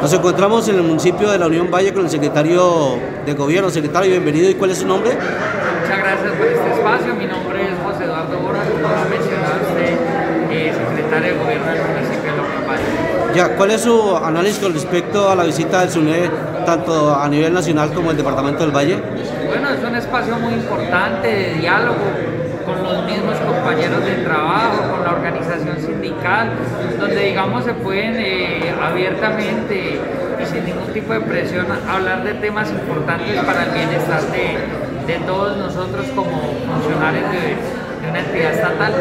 Nos encontramos en el municipio de la Unión Valle con el secretario de Gobierno. Secretario, bienvenido. ¿Y cuál es su nombre? Muchas gracias por este espacio. Mi nombre es José Eduardo Bora, como mencionaste, eh, secretario de Gobierno del municipio de la Unión Valle. Ya, ¿cuál es su análisis con respecto a la visita del SUNE, tanto a nivel nacional como el Departamento del Valle? Bueno, es un espacio muy importante de diálogo con los mismos compañeros de trabajo, organización sindical, donde digamos se pueden eh, abiertamente y sin ningún tipo de presión hablar de temas importantes para el bienestar de, de todos nosotros como funcionarios de, de una entidad estatal.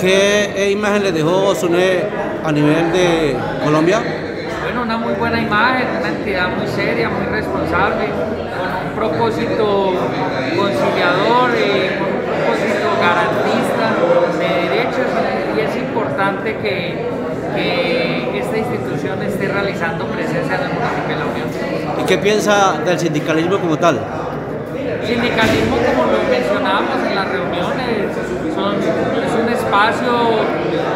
¿Qué imagen le dejó SUNE a nivel de Colombia? Bueno, una muy buena imagen, una entidad muy seria, muy responsable, con un propósito conciliador, eh, con un propósito garantista de derechos es importante que, que esta institución esté realizando presencia en el municipio de La Unión. ¿Y qué piensa del sindicalismo como tal? Sindicalismo, como lo mencionábamos en las reuniones, son, es un espacio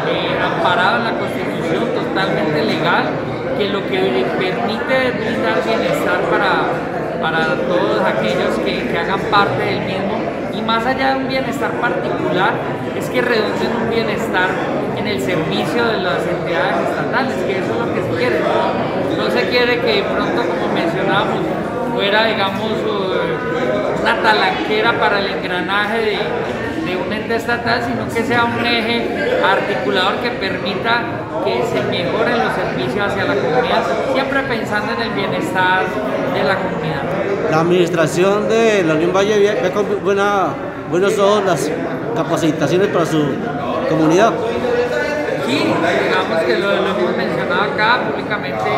eh, amparado en la Constitución, totalmente legal, que lo que permite es brindar bienestar para, para todos aquellos que, que hagan parte del mismo y más allá de un bienestar particular, es que reducen un bienestar en el servicio de las entidades estatales, que eso es lo que se quiere. No, no se quiere que pronto, como mencionábamos, fuera, digamos, uh, una talanquera para el engranaje de un ente estatal, sino que sea un eje articulador que permita que se mejoren los servicios hacia la comunidad, siempre pensando en el bienestar de la comunidad. La administración de la Unión Valle ve con buena, buenos ojos las capacitaciones para su comunidad. Sí, digamos que lo, lo hemos mencionado acá públicamente,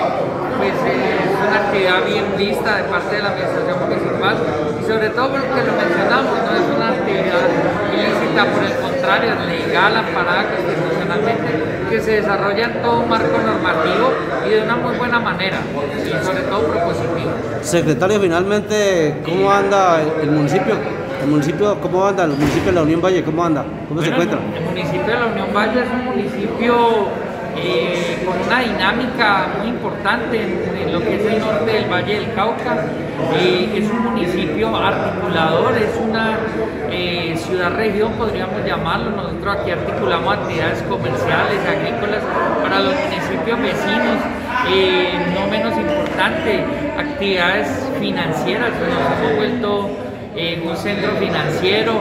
pues eh, es una actividad bien vista de parte de la administración municipal y sobre todo porque lo mencionamos, no es una actividad ilícita, por el contrario, es legal, amparada constitucionalmente, que se desarrolla en todo un marco normativo y de una muy buena manera y sobre todo propositivo. Secretario, finalmente, ¿cómo anda el municipio? ¿El municipio cómo anda? ¿El municipio de la Unión Valle cómo anda? ¿Cómo se encuentra? El municipio de la Unión Valle es un municipio eh, una dinámica muy importante en, en lo que es el norte del Valle del Cauca. Eh, es un municipio articulador, es una eh, ciudad-región, podríamos llamarlo. Nosotros aquí articulamos actividades comerciales, agrícolas para los municipios vecinos. Eh, no menos importante, actividades financieras. Nos hemos vuelto eh, un centro financiero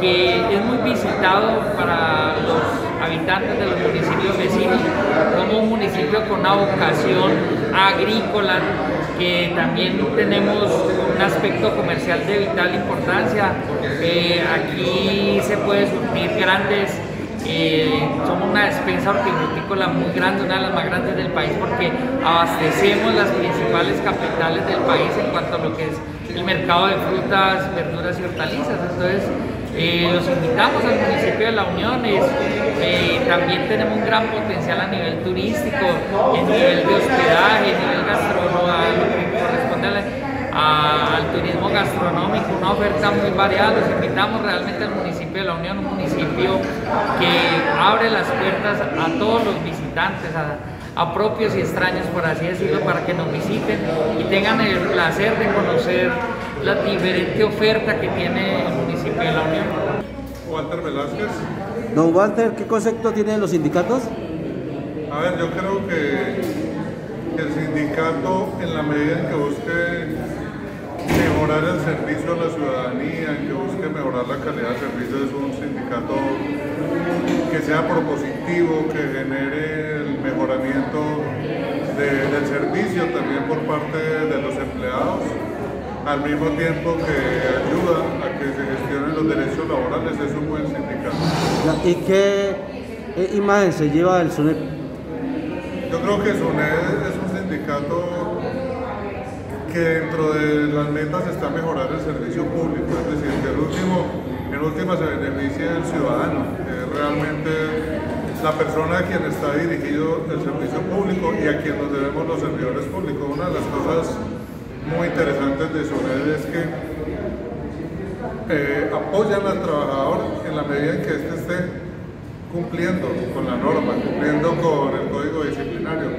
que es muy visitado para los habitantes de los municipios vecinos, como un municipio con una vocación agrícola, que también tenemos un aspecto comercial de vital importancia. Eh, aquí se puede surtir grandes eh, somos una despensa hortifrutícola muy grande, una de las más grandes del país, porque abastecemos las principales capitales del país en cuanto a lo que es el mercado de frutas, verduras y hortalizas. Entonces, eh, los invitamos al municipio de La Unión. es, eh, también tenemos un gran potencial a nivel turístico, en nivel de hospedaje, a nivel gastronómico, lo que corresponde al turismo gastronómico, una oferta muy variada. Los invitamos realmente al municipio de La Unión, un municipio que abre las puertas a todos los visitantes, a, a propios y extraños, por así decirlo, para que nos visiten y tengan el placer de conocer la diferente oferta que tiene el municipio de La Unión. Walter Velázquez. Don Walter, ¿qué concepto tienen los sindicatos? A ver, yo creo que, el sindicato, en la medida en que busque mejorar el servicio a la ciudadanía, en que busque mejorar la calidad del servicio, es un sindicato que sea propositivo, que genere el mejoramiento de- del servicio también por parte de los empleados, al mismo tiempo que ayuda que se gestionen los derechos laborales, es un buen sindicato. ¿Y qué imagen se lleva del SUNEP? Yo creo que SUNED es un sindicato que dentro de las metas está mejorar el servicio público, es decir, que el último, en última se beneficie del ciudadano, que es realmente la persona a quien está dirigido el servicio público y a quien nos debemos los servidores públicos. Una de las cosas muy interesantes de SUNED es que apoyan al trabajador en la medida en que éste esté cumpliendo con la norma, cumpliendo con el código disciplinario.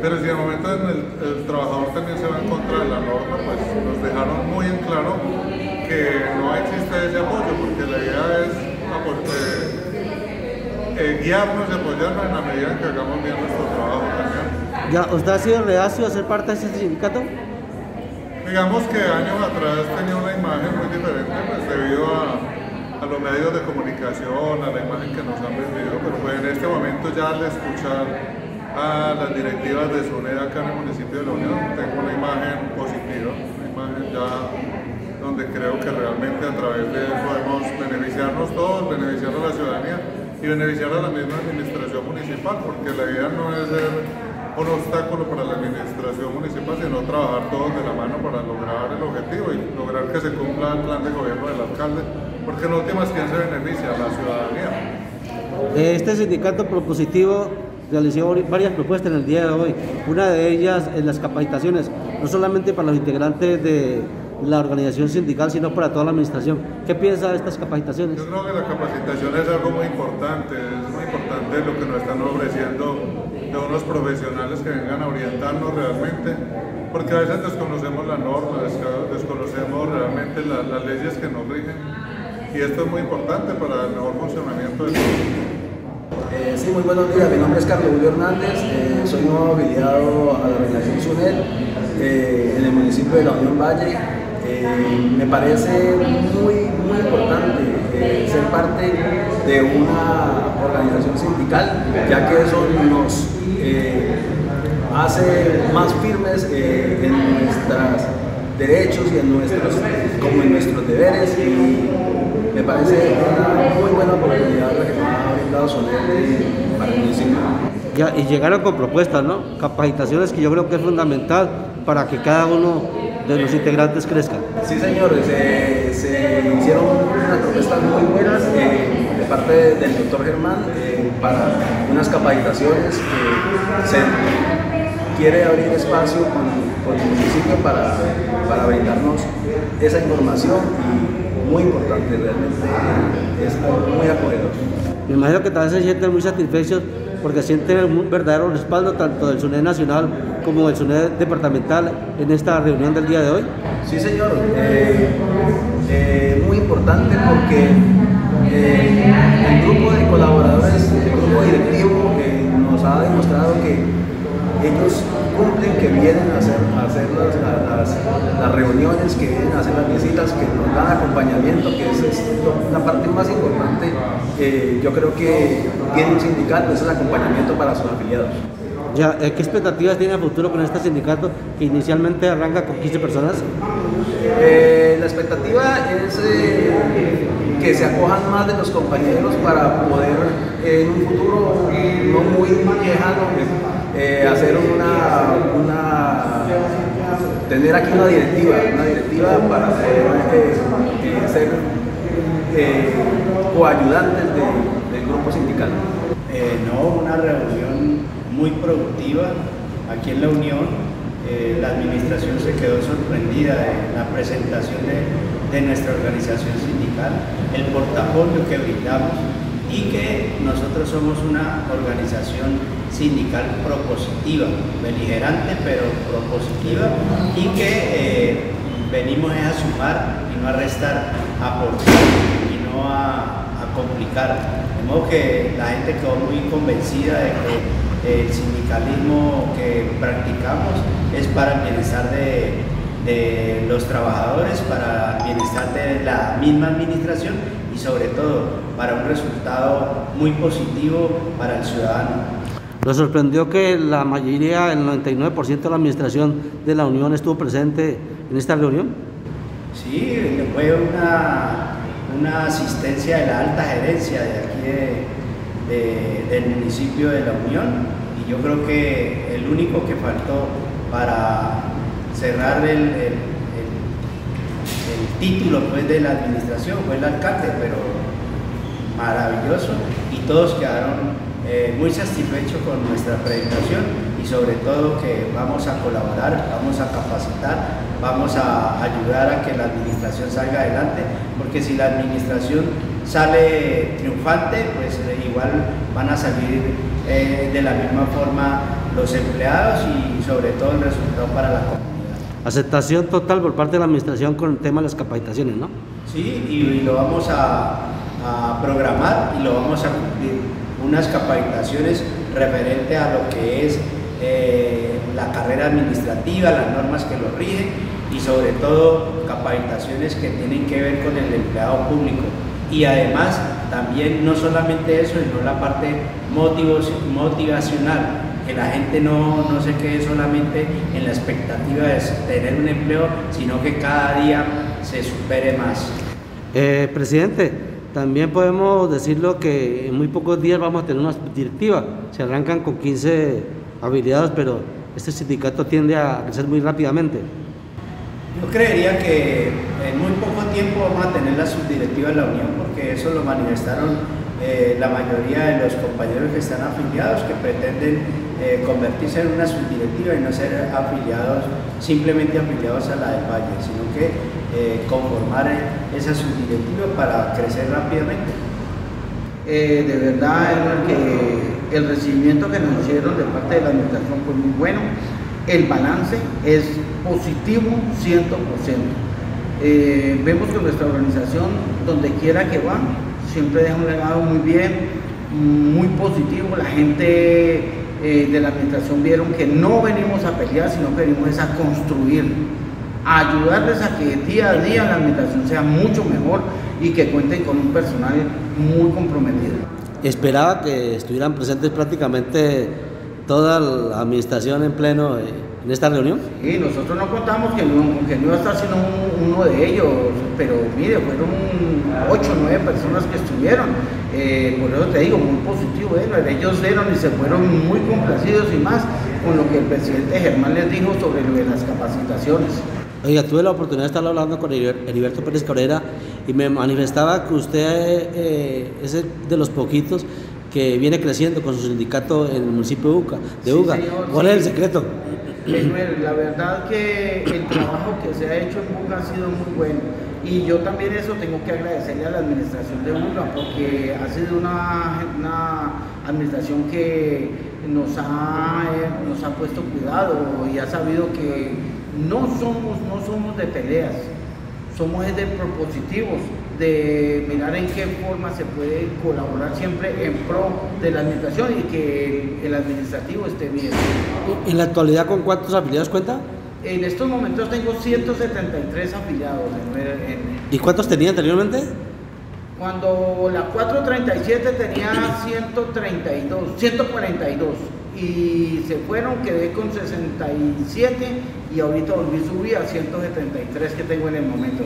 Pero si en el momento en el, el trabajador también se va en contra de la norma, pues nos dejaron muy en claro que no existe ese apoyo, porque la idea es eh, eh, guiarnos y apoyarnos en la medida en que hagamos bien nuestro trabajo. Ya, ¿Usted ha sido reacio a ser parte de ese sindicato? Digamos que años atrás tenía una imagen muy diferente, pues debido a, a los medios de comunicación, a la imagen que nos han vendido, pero pues en este momento ya al escuchar a las directivas de SUNED acá en el municipio de La Unión, tengo una imagen positiva, una imagen ya donde creo que realmente a través de él podemos beneficiarnos todos, beneficiar a la ciudadanía y beneficiar a la misma administración municipal, porque la idea no es ser un obstáculo para la administración trabajar todos de la mano para lograr el objetivo y lograr que se cumpla el plan de gobierno del alcalde, porque en últimas, ¿quién se beneficia? La ciudadanía. Este sindicato propositivo realizó varias propuestas en el día de hoy. Una de ellas en las capacitaciones, no solamente para los integrantes de la organización sindical, sino para toda la administración. ¿Qué piensa de estas capacitaciones? Yo creo que la capacitación es algo muy importante, es muy importante lo que nos están ofreciendo de unos profesionales que vengan a orientarnos realmente, porque a veces desconocemos la norma, desconocemos realmente la, las leyes que nos rigen, y esto es muy importante para el mejor funcionamiento del eh, sí, muy buenos días. Mi nombre es Carlos Julio Hernández. Eh, soy nuevo afiliado a la organización SUNED eh, en el municipio de La Unión Valle. Eh, me parece muy, muy importante eh, ser parte de una organización sindical, ya que eso nos eh, hace más firmes en nuestros derechos y en nuestros, como en nuestros deberes. Y me parece una muy buena oportunidad la que nos ha brindado Soler para el municipio. Y llegaron con propuestas, ¿no? Capacitaciones que yo creo que es fundamental para que cada uno de los integrantes crezcan. Sí, señores, se, hicieron unas propuestas muy buenas eh, de parte del doctor Germán eh, para unas capacitaciones que se quiere abrir espacio con, con el municipio para, para brindarnos esa información y muy importante, realmente es muy acogedor. Me imagino que también se sienten muy satisfechos porque sienten un verdadero respaldo tanto del SUNED nacional como del SUNED departamental en esta reunión del día de hoy. Sí, señor. Eh, eh, muy importante porque eh, el grupo de colaboradores, el grupo directivo nos ha demostrado que ellos cumplen, que vienen a hacer, las, reuniones, que vienen a hacer las visitas, que nos dan acompañamiento, que es, es la parte más importante. Eh, yo creo que tiene un sindicato, es el acompañamiento para sus afiliados. Ya, ¿Qué expectativas tiene a futuro con este sindicato que inicialmente arranca con 15 personas? Eh, la expectativa es eh, que se acojan más de los compañeros para poder en un futuro no muy lejano eh, hacer una, una, tener aquí una directiva, una directiva para poder eh, ser eh, coayudantes de, del grupo sindical. no, una reunión muy productiva aquí en la Unión. la administración se quedó sorprendida de la presentación de, de nuestra organización sindical, el portafolio que brindamos y que nosotros somos una organización sindical propositiva, beligerante pero propositiva y que eh, venimos a sumar y no a restar, a aportar y no a, a, complicar. De modo que la gente quedó muy convencida de que el sindicalismo que practicamos es para el bienestar de, de los trabajadores, para el bienestar de la misma administración y sobre todo para un resultado muy positivo para el ciudadano. Nos sorprendió que la mayoría, el 99% de la administración de la Unión estuvo presente en esta reunión. Sí, fue una, una asistencia de la alta gerencia de aquí de, de, del municipio de la Unión. Y yo creo que el único que faltó para cerrar el, el, el, el título pues, de la administración fue el alcalde, pero maravilloso. Y todos quedaron eh, muy satisfechos con nuestra presentación y sobre todo que vamos a colaborar, vamos a capacitar, vamos a ayudar a que la administración salga adelante, porque si la administración sale triunfante, pues eh, igual van a salir eh, de la misma forma los empleados y sobre todo el resultado para la comunidad. Aceptación total por parte de la administración con el tema de las capacitaciones, ¿no? Sí, y, lo vamos a, programar y lo vamos a cumplir. Unas capacitaciones referente a lo que es eh, la carrera administrativa, las normas que lo rigen y sobre todo capacitaciones que tienen que ver con el empleado público. Y además también no solamente eso, sino la parte motivacional, que la gente no, no se quede solamente en la expectativa de tener un empleo, sino que cada día se supere más. Eh, presidente, también podemos decirlo que en muy pocos días vamos a tener una directiva. Se arrancan con 15 habilidades, pero este sindicato tiende a crecer muy rápidamente. Yo creería que en muy poco tiempo vamos a tener la subdirectiva de la Unión, porque eso lo manifestaron eh, la mayoría de los compañeros que están afiliados, que pretenden eh, convertirse en una subdirectiva y no ser afiliados, simplemente afiliados a la del Valle, sino que eh, conformar esa subdirectiva para crecer rápidamente. de verdad, que el recibimiento que nos hicieron de parte de la administración fue muy bueno. El balance es positivo 100%. vemos que nuestra organización, donde quiera que va, siempre deja un legado muy bien, muy positivo. La gente eh, de la administración vieron que no venimos a pelear, sino que venimos a construir, a ayudarles a que día a día la administración sea mucho mejor y que cuenten con un personal muy comprometido. Esperaba que estuvieran presentes prácticamente toda la administración en pleno. Eh, en esta reunión? Sí, nosotros no contamos que no, que no estar sino uno de ellos, pero mire, fueron ocho o nueve personas que estuvieron. Eh, por eso te digo, muy positivo. Ellos eran y se fueron muy complacidos y más con lo que el presidente Germán les dijo sobre lo de las capacitaciones. Oiga, tuve la oportunidad de estar hablando con Heriberto Pérez Cabrera y me manifestaba que usted eh, es de los poquitos que viene creciendo con su sindicato en el municipio de Uca. De Uga. ¿Cuál es el secreto? la verdad que el trabajo que se ha hecho en Buga ha sido muy bueno y yo también eso tengo que agradecerle a la administración de Buga porque ha sido una, una administración que nos ha, eh, nos ha puesto cuidado y ha sabido que no somos, no somos de peleas, somos de propositivos, de mirar en qué forma se puede colaborar siempre en pro de la administración y que el, administrativo esté bien. ¿En la actualidad con cuántos afiliados cuenta? En estos momentos tengo 173 afiliados. ¿Y cuántos tenía anteriormente? Cuando la 437 tenía 132, 142 y se fueron, quedé con 67 y ahorita volví a subir a 173 que tengo en el momento.